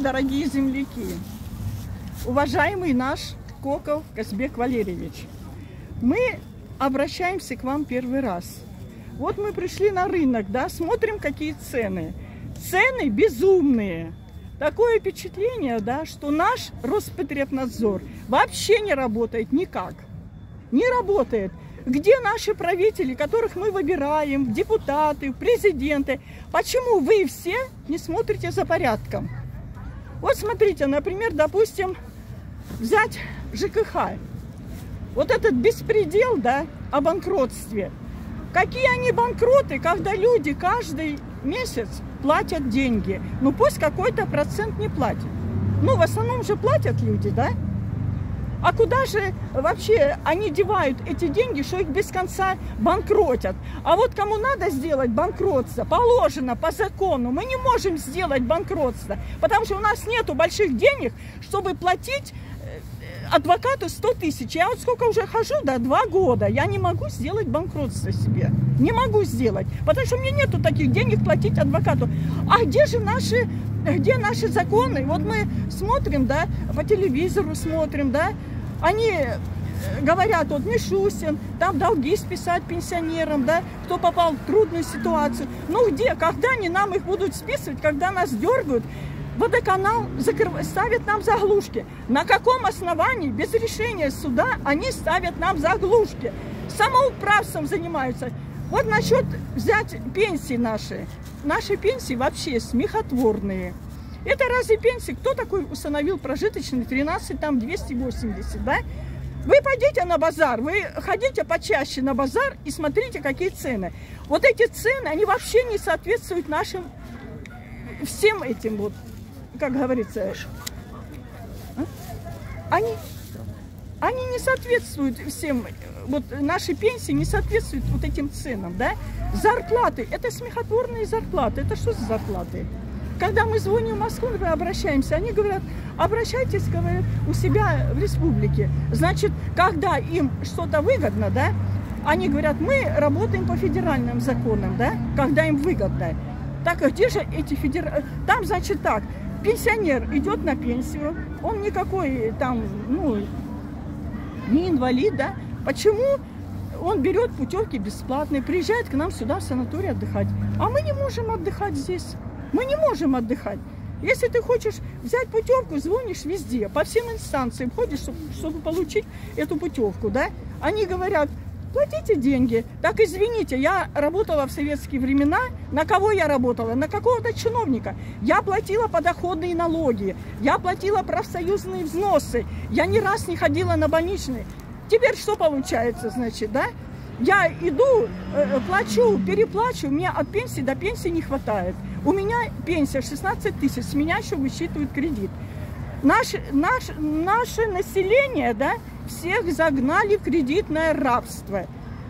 дорогие земляки, уважаемый наш Коков Казбек Валерьевич, мы обращаемся к вам первый раз. Вот мы пришли на рынок, да, смотрим, какие цены. Цены безумные. Такое впечатление, да, что наш Роспотребнадзор вообще не работает никак. Не работает. Где наши правители, которых мы выбираем, депутаты, президенты? Почему вы все не смотрите за порядком? Вот смотрите, например, допустим, взять ЖКХ. Вот этот беспредел, да, о банкротстве. Какие они банкроты, когда люди каждый месяц платят деньги. Ну пусть какой-то процент не платит. Ну, в основном же платят люди, да? А куда же вообще они девают эти деньги, что их без конца банкротят? А вот кому надо сделать банкротство, положено по закону, мы не можем сделать банкротство, потому что у нас нету больших денег, чтобы платить э, адвокату 100 тысяч. Я вот сколько уже хожу, да, два года, я не могу сделать банкротство себе. Не могу сделать, потому что у меня нету таких денег платить адвокату. А где же наши где наши законы? Вот мы смотрим, да, по телевизору смотрим, да, они э, говорят, вот Мишустин, там долги списать пенсионерам, да, кто попал в трудную ситуацию. Ну где, когда они нам их будут списывать, когда нас дергают, водоканал закрыв... ставит нам заглушки. На каком основании, без решения суда, они ставят нам заглушки? Самоуправством занимаются. Вот насчет взять пенсии наши. Наши пенсии вообще смехотворные. Это разве пенсии? Кто такой установил прожиточный 13, там 280, да? Вы пойдите на базар, вы ходите почаще на базар и смотрите, какие цены. Вот эти цены, они вообще не соответствуют нашим всем этим вот, как говорится, а? они, они не соответствуют всем, вот наши пенсии не соответствуют вот этим ценам, да? Зарплаты, это смехотворные зарплаты, это что за зарплаты? Когда мы звоним в Москву, обращаемся, они говорят, обращайтесь, говорят, у себя в республике. Значит, когда им что-то выгодно, да, они говорят, мы работаем по федеральным законам, да, когда им выгодно. Так, а где же эти федеральные... Там, значит, так, пенсионер идет на пенсию, он никакой там, ну, не инвалид, да. Почему он берет путевки бесплатные, приезжает к нам сюда в санаторий отдыхать, а мы не можем отдыхать здесь. Мы не можем отдыхать. Если ты хочешь взять путевку, звонишь везде, по всем инстанциям ходишь, чтобы, чтобы получить эту путевку, да? Они говорят, платите деньги. Так извините, я работала в советские времена. На кого я работала? На какого-то чиновника. Я платила подоходные налоги, я платила профсоюзные взносы, я ни раз не ходила на больничные. Теперь что получается, значит, да? Я иду, э, плачу, переплачу, мне от пенсии до пенсии не хватает. У меня пенсия 16 тысяч, с меня еще высчитывают кредит. Наше, наш, наше население, да, всех загнали в кредитное рабство.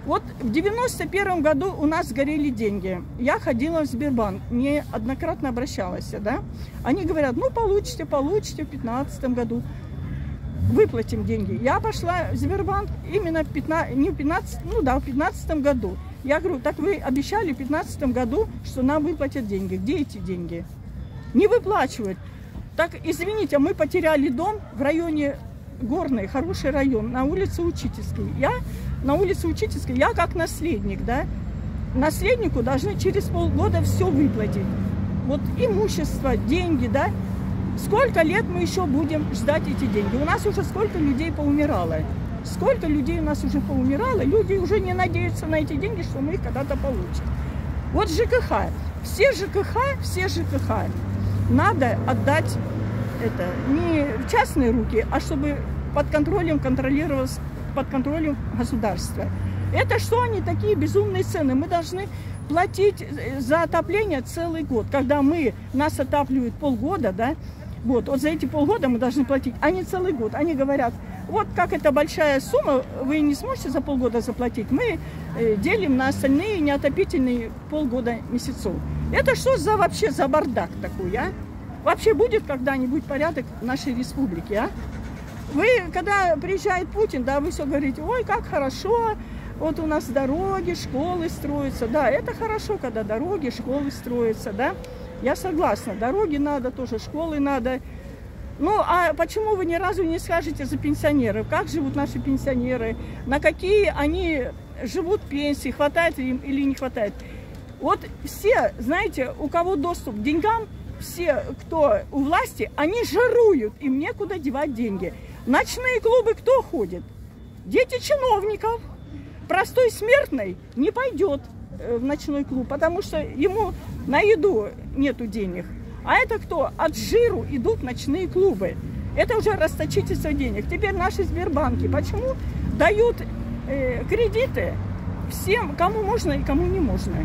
Вот в 91 году у нас сгорели деньги. Я ходила в Сбербанк, мне однократно обращалась, да. Они говорят, ну, получите, получите в 15 году выплатим деньги. Я пошла в Сбербанк именно в 15, не в 15, ну да, в 15 году. Я говорю, так вы обещали в 15 году, что нам выплатят деньги. Где эти деньги? Не выплачивают. Так, извините, мы потеряли дом в районе Горный, хороший район, на улице Учительской. Я на улице Учительской, я как наследник, да, наследнику должны через полгода все выплатить. Вот имущество, деньги, да, Сколько лет мы еще будем ждать эти деньги? У нас уже сколько людей поумирало. Сколько людей у нас уже поумирало, люди уже не надеются на эти деньги, что мы их когда-то получим. Вот ЖКХ. Все ЖКХ, все ЖКХ надо отдать это не в частные руки, а чтобы под контролем контролировалось, под контролем государства. Это что они такие безумные цены? Мы должны платить за отопление целый год. Когда мы, нас отапливают полгода, да, вот, вот за эти полгода мы должны платить, а не целый год. Они говорят, вот как это большая сумма, вы не сможете за полгода заплатить, мы э, делим на остальные неотопительные полгода месяцев. Это что за вообще за бардак такой, а? Вообще будет когда-нибудь порядок в нашей республике, а? Вы, когда приезжает Путин, да, вы все говорите, ой, как хорошо, вот у нас дороги, школы строятся. Да, это хорошо, когда дороги, школы строятся, да. Я согласна, дороги надо, тоже школы надо. Ну, а почему вы ни разу не скажете за пенсионеров? Как живут наши пенсионеры? На какие они живут пенсии? Хватает им или не хватает? Вот все, знаете, у кого доступ к деньгам, все, кто у власти, они жаруют, им некуда девать деньги. Ночные клубы кто ходит? Дети чиновников. Простой смертный не пойдет э, в ночной клуб, потому что ему на еду нету денег. А это кто? От жиру идут ночные клубы. Это уже расточительство денег. Теперь наши Сбербанки почему дают э, кредиты всем, кому можно и кому не можно?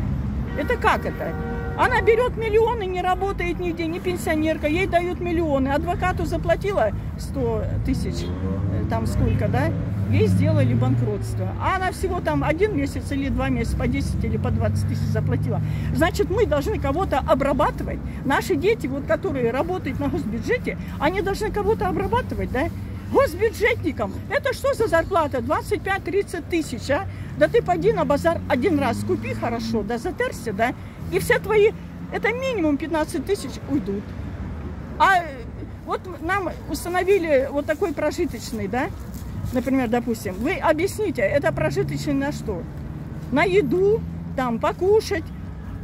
Это как это? Она берет миллионы, не работает нигде, не пенсионерка, ей дают миллионы. Адвокату заплатила 100 тысяч, э, там сколько, да? Ей сделали банкротство. А она всего там один месяц или два месяца по 10 или по 20 тысяч заплатила. Значит, мы должны кого-то обрабатывать. Наши дети, вот, которые работают на госбюджете, они должны кого-то обрабатывать, да? Госбюджетникам. Это что за зарплата? 25-30 тысяч, а? Да ты пойди на базар один раз, купи хорошо, да затерся, да? И все твои, это минимум 15 тысяч уйдут. А вот нам установили вот такой прожиточный, да? Например, допустим, вы объясните, это прожиточный на что? На еду, там, покушать,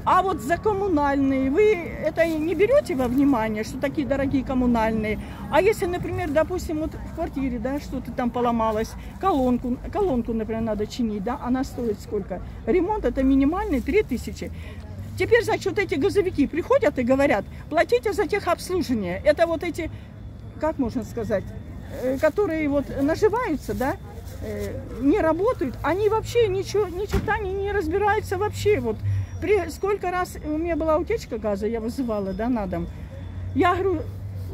а вот за коммунальные вы это не берете во внимание, что такие дорогие коммунальные. А если, например, допустим, вот в квартире, да, что-то там поломалось, колонку, колонку, например, надо чинить, да, она стоит сколько? Ремонт это минимальный 3000. Теперь, значит, вот эти газовики приходят и говорят, платите за техобслуживание. Это вот эти, как можно сказать, которые вот наживаются, да, э, не работают, они вообще ничего, ничего они не разбираются вообще. Вот при, сколько раз у меня была утечка газа, я вызывала, да, на дом. Я говорю,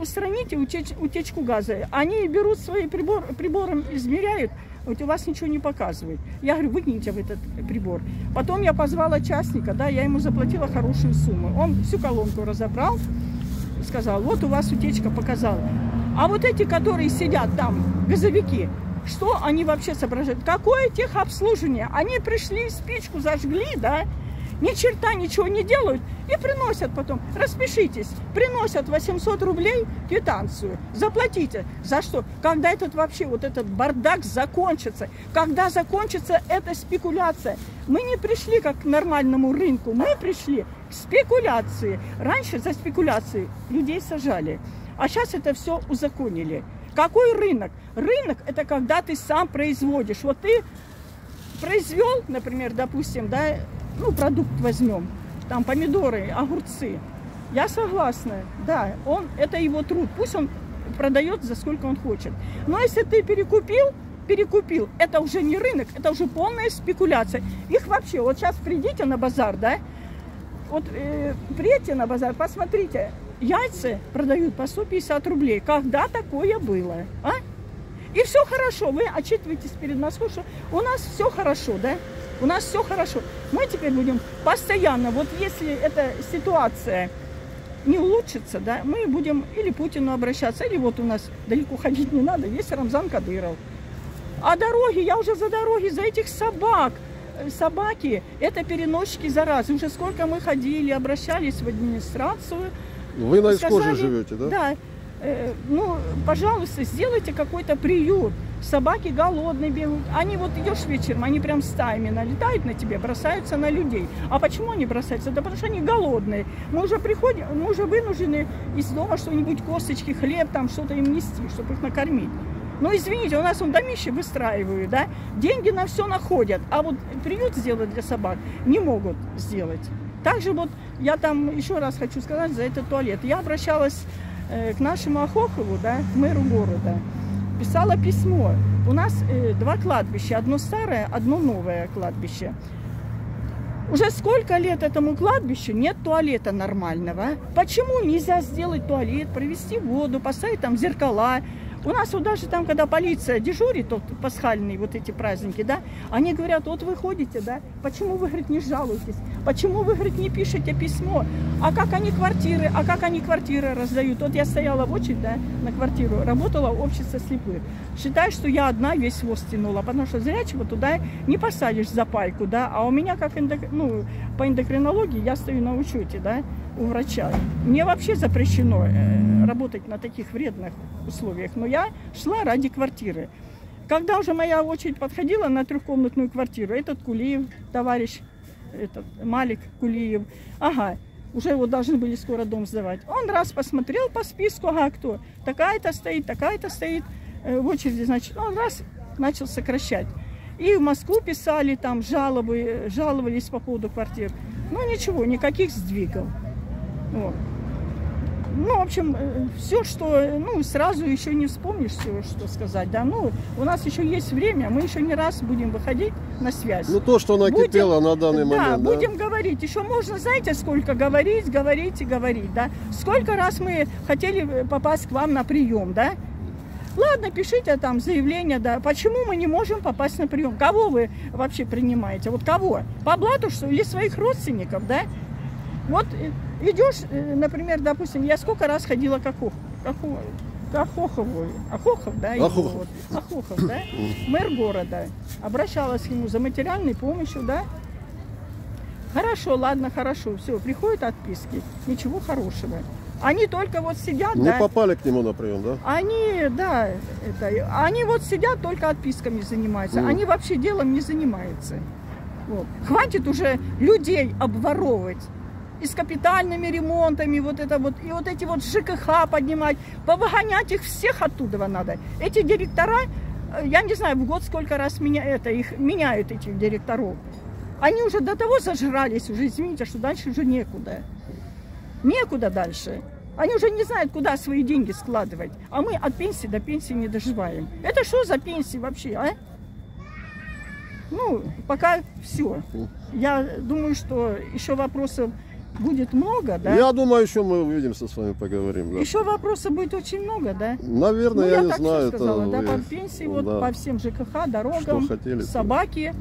устраните утеч, утечку газа. Они берут свои прибор, прибором, измеряют, вот у вас ничего не показывает. Я говорю, выкиньте в этот прибор. Потом я позвала частника, да, я ему заплатила хорошую сумму. Он всю колонку разобрал, сказал, вот у вас утечка показала. А вот эти, которые сидят там, газовики, что они вообще соображают? Какое техобслуживание? Они пришли, спичку зажгли, да, ни черта ничего не делают и приносят потом. Распишитесь, приносят 800 рублей квитанцию, заплатите. За что? Когда этот вообще, вот этот бардак закончится? Когда закончится эта спекуляция? Мы не пришли как к нормальному рынку, мы пришли к спекуляции. Раньше за спекуляции людей сажали, а сейчас это все узаконили. Какой рынок? Рынок это когда ты сам производишь. Вот ты произвел, например, допустим, да, ну, продукт возьмем, там помидоры, огурцы. Я согласна, да, он, это его труд, пусть он продает за сколько он хочет. Но если ты перекупил, перекупил, это уже не рынок, это уже полная спекуляция. Их вообще, вот сейчас придите на базар, да, вот э, приедьте на базар, посмотрите, яйца продают по 150 рублей. Когда такое было, а? И все хорошо, вы отчитываетесь перед Москвой, что у нас все хорошо, да? У нас все хорошо. Мы теперь будем постоянно, вот если эта ситуация не улучшится, да, мы будем или Путину обращаться, или вот у нас далеко ходить не надо, есть Рамзан Кадыров. А дороги, я уже за дороги, за этих собак. Собаки – это переносчики заразы. Уже сколько мы ходили, обращались в администрацию. Вы на Искоже живете, да? Да. Э, ну, пожалуйста, сделайте какой-то приют собаки голодные бегают. Они вот идешь вечером, они прям стаями налетают на тебя, бросаются на людей. А почему они бросаются? Да потому что они голодные. Мы уже приходим, мы уже вынуждены из дома что-нибудь, косточки, хлеб, там что-то им нести, чтобы их накормить. Ну, извините, у нас он домище выстраивают, да, деньги на все находят, а вот приют сделать для собак не могут сделать. Также вот я там еще раз хочу сказать за этот туалет. Я обращалась э, к нашему Ахохову, да, мэру города писала письмо. У нас э, два кладбища, одно старое, одно новое кладбище. Уже сколько лет этому кладбищу нет туалета нормального? Почему нельзя сделать туалет, провести воду, поставить там зеркала? У нас вот даже там, когда полиция дежурит, вот пасхальные вот эти праздники, да, они говорят, вот вы ходите, да, почему вы, говорит, не жалуетесь? Почему вы, говорит, не пишете письмо? А как они квартиры, а как они квартиры раздают? Вот я стояла в очередь, да, на квартиру, работала в обществе слепых. Считай, что я одна весь воз тянула, потому что зрячего туда не посадишь за пайку, да, а у меня как эндок... ну, по эндокринологии я стою на учете, да, у врача. Мне вообще запрещено э, работать на таких вредных условиях, но я шла ради квартиры. Когда уже моя очередь подходила на трехкомнатную квартиру, этот Кулиев, товарищ, этот Малик Кулиев, ага, уже его должны были скоро дом сдавать. Он раз посмотрел по списку, ага, кто, такая-то стоит, такая-то стоит э, в очереди, значит, он раз начал сокращать. И в Москву писали, там жалобы, жаловались по поводу квартир. Ну ничего, никаких сдвигов. Вот. Ну, в общем, все, что, ну, сразу еще не вспомнишь все, что сказать, да, ну, у нас еще есть время, мы еще не раз будем выходить на связь. Ну, то, что накипело будем, на данный да, момент, да. будем говорить, еще можно, знаете, сколько говорить, говорить и говорить, да, сколько раз мы хотели попасть к вам на прием, да, Ладно, пишите там заявление, да. Почему мы не можем попасть на прием? Кого вы вообще принимаете? Вот кого? По блату, что или своих родственников, да? Вот идешь, э, например, допустим, я сколько раз ходила к Ахохову, к Ахохову, Ахохов, да, Ахохов. Вот, Ахохов, да, мэр города, обращалась к нему за материальной помощью, да, Хорошо, ладно, хорошо, все, приходят отписки, ничего хорошего. Они только вот сидят, Не да. попали к нему на прием, да? Они, да, это, они вот сидят, только отписками занимаются. Mm. Они вообще делом не занимаются. Вот. Хватит уже людей обворовывать. И с капитальными ремонтами, вот это вот, и вот эти вот ЖКХ поднимать, повыгонять их всех оттуда надо. Эти директора, э, я не знаю, в год сколько раз меня это, их меняют, этих директоров. Они уже до того зажрались, уже извините, что дальше уже некуда. Некуда дальше. Они уже не знают, куда свои деньги складывать. А мы от пенсии до пенсии не доживаем. Это что за пенсии вообще, а? Ну, пока все. Я думаю, что еще вопросов будет много, да? Я думаю, еще мы увидимся с вами, поговорим. Да. Еще вопросов будет очень много, да? Наверное, ну, я, я не так знаю. все сказала, это да, вы- по пенсии, вот да. по всем ЖКХ, дорогам, хотели, собаки.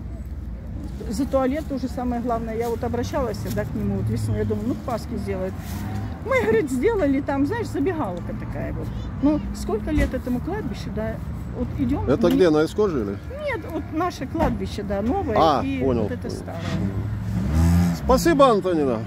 За туалет тоже самое главное. Я вот обращалась да, к нему вот весной, я думаю, ну, к Пасхе сделают. Мы, говорит, сделали там, знаешь, забегаловка такая вот. Ну, сколько лет этому кладбищу, да? Вот идем. Это где, на Искоже или? Нет, вот наше кладбище, да, новое А, и понял, вот это старое. Спасибо, Антонина.